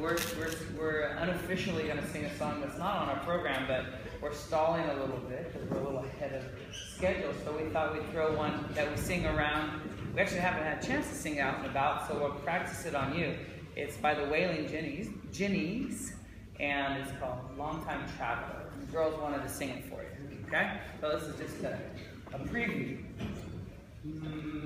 We're, we're unofficially going to sing a song that's not on our program, but we're stalling a little bit because we're a little ahead of schedule. So we thought we'd throw one that we sing around. We actually haven't had a chance to sing out and about, so we'll practice it on you. It's by the Wailin' Jennys. Jennys and it's called Longtime Traveler. The girls wanted to sing it for you. Okay? So this is just a, a preview. Mm.